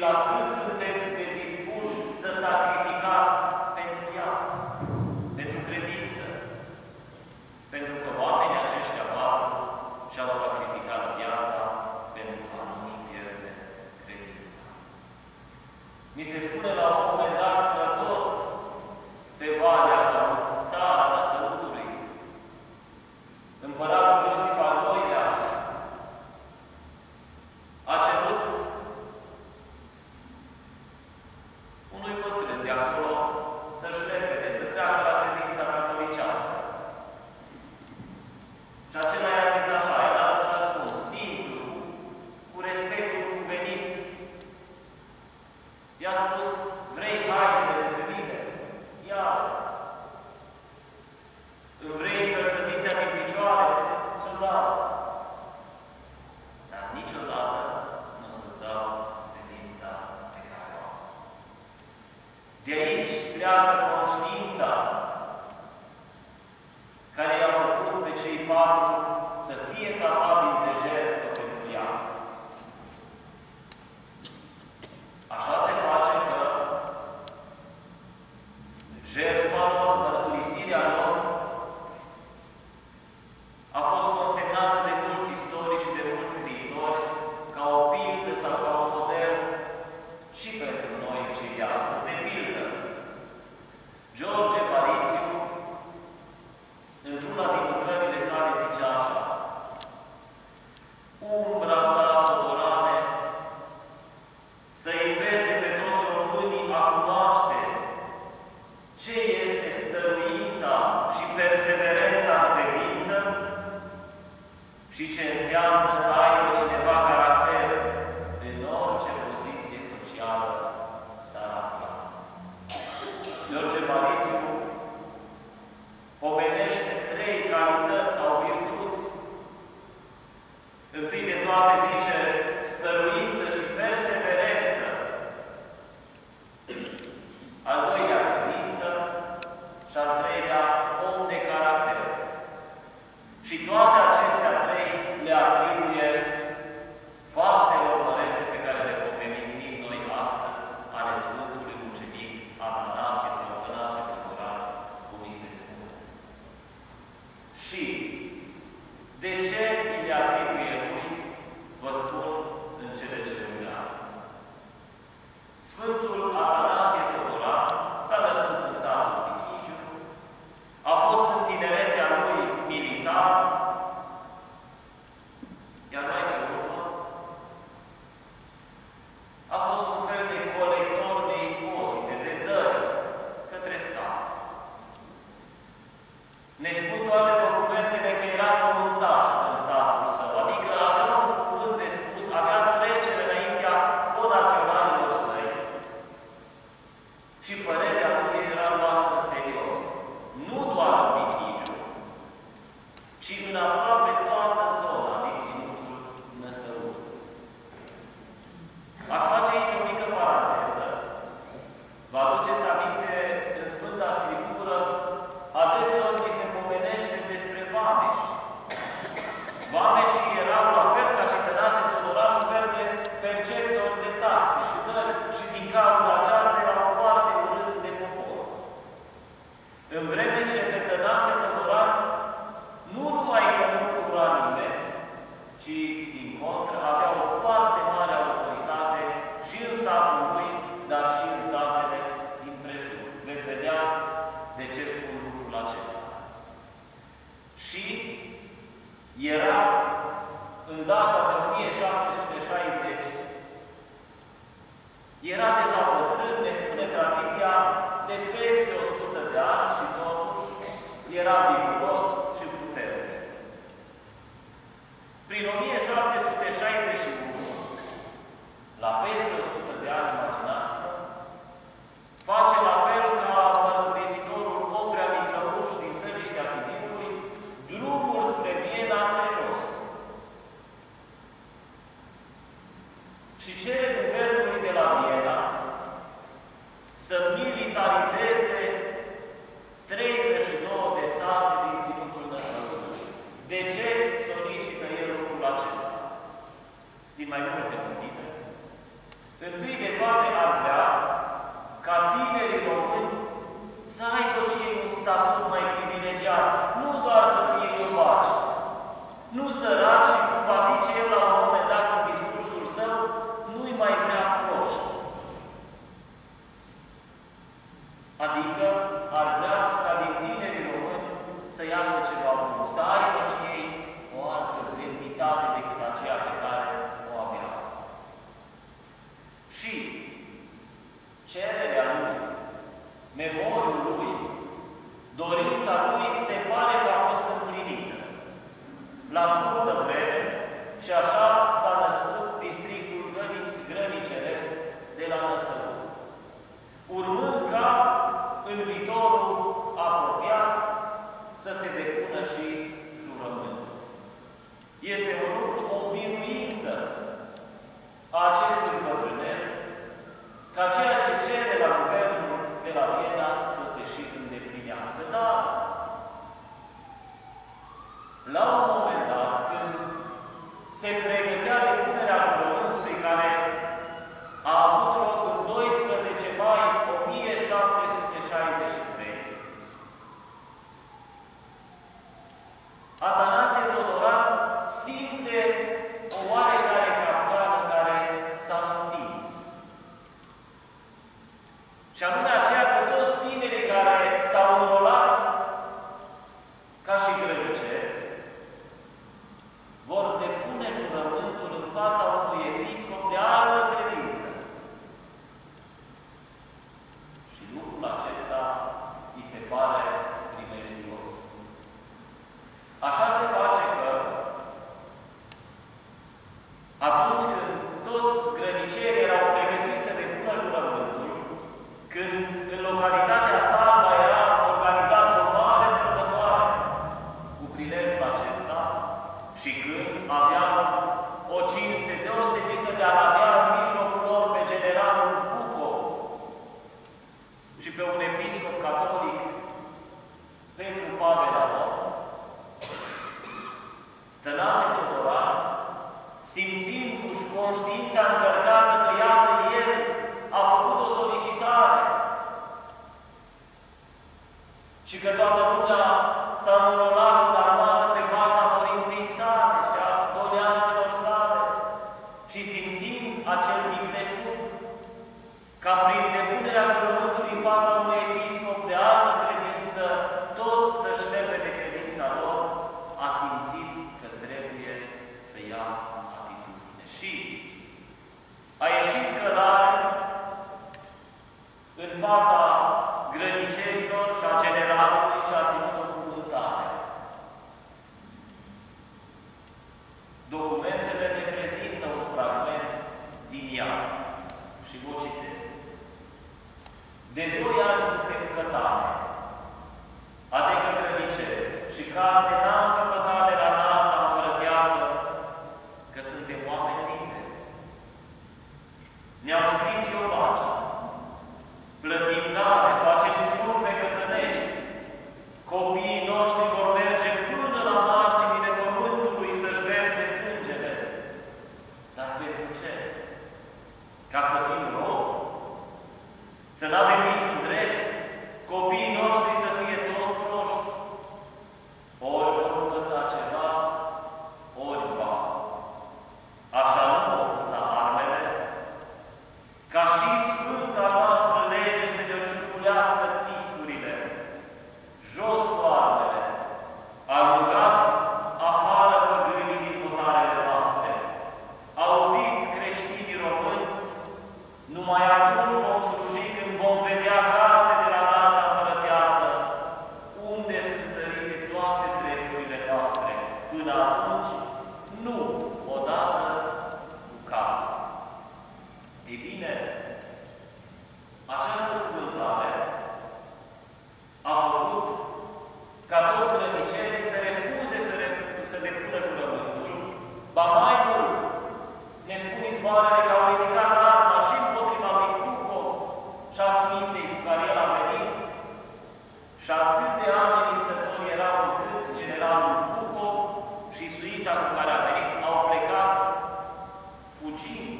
și era din mai multe motive. Întâi de toate ar vrea ca tinerii români să aibă și ei un statut mai privilegiat acel din Crăciun, ca prin depunerea jurământului în fața unui episcop de altă credință, toți să-și leve de credința lor, a simțit că trebuie să ia atitudine. Și a ieșit călare în fața grănicerilor și a generalului De doi ani suntem în cătare, adică grădiceri, și cade n-am atât de amenințător erau încât generalul buco și suita cu care a venit au plecat fugind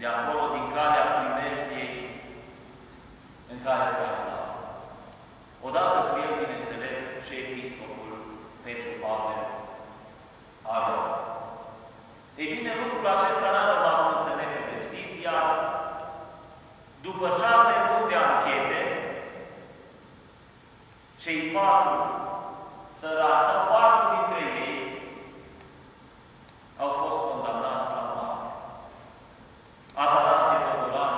de acolo din calea primejdiei în care se afla. Odată cu el, bineînțeles, și episcopul Petru Pavel Aron. Ei bine, lucrul acesta n-a rămas însă nepedepsit, iar după șase cei patru sărați, sau patru dintre ei, au fost condamnați la moarte. Atanasie Păduran,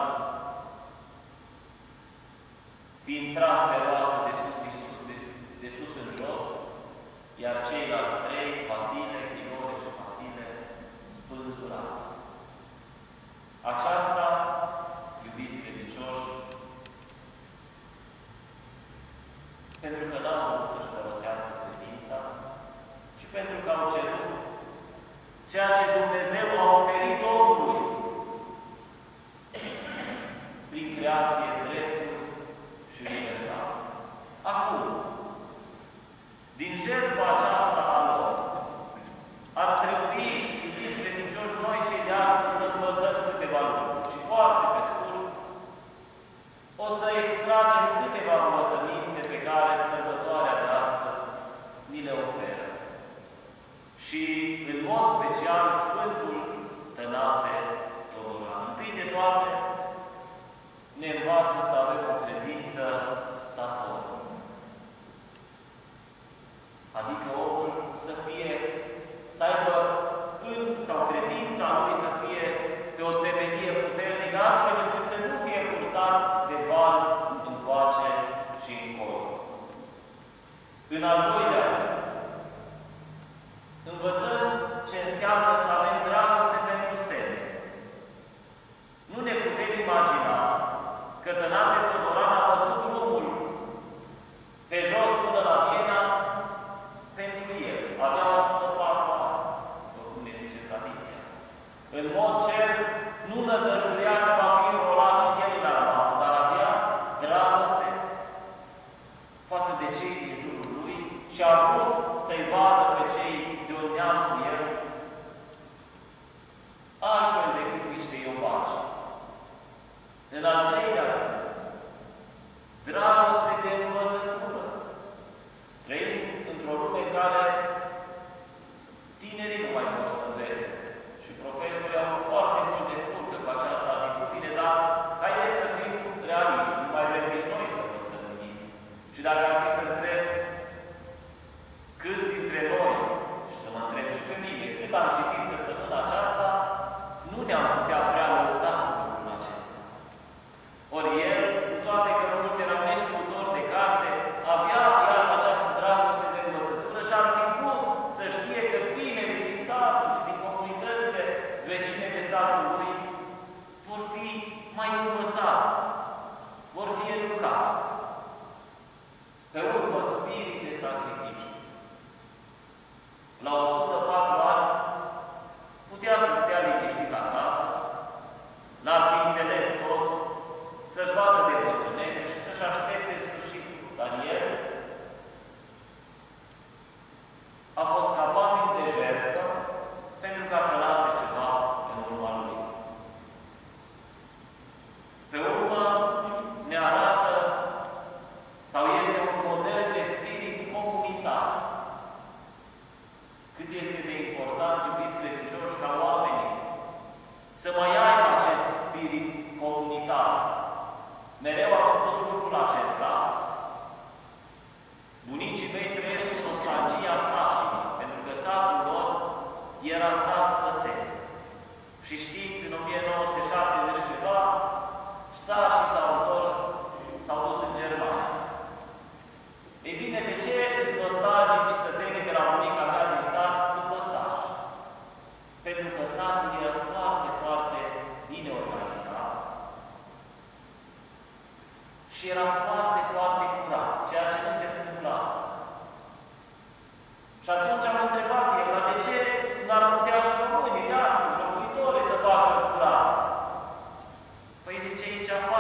fiind tras pe roată de sus, din sus, de, de sus în jos, iar ceilalți trei, Vasile, Ghinore și Vasile, spânzurați. Aceasta எதிர்க்கலாம் Jeff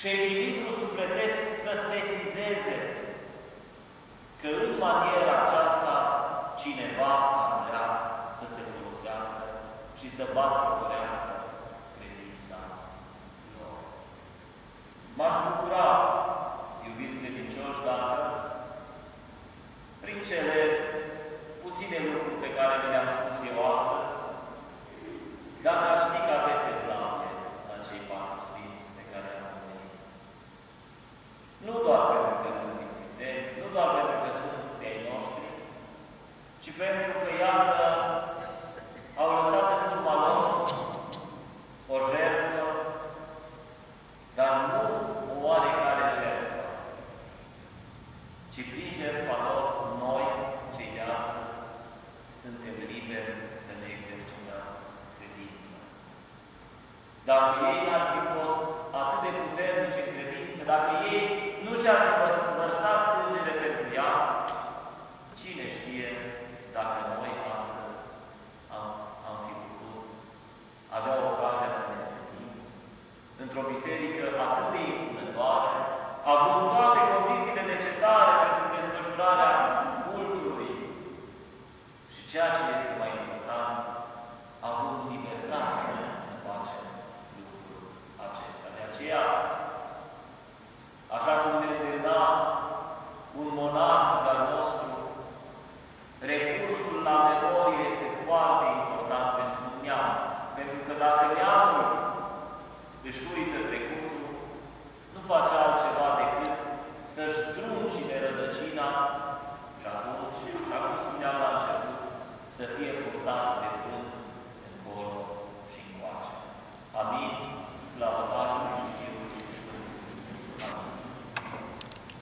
și echilibru sufletesc să se sizeze că în maniera aceasta cineva ar vrea să se folosească și să batjocorească credința lor. M-aș bucura, iubiți credincioși, dacă prin cele puține lucruri pe care le-am spus eu astăzi, dacă aș Verdi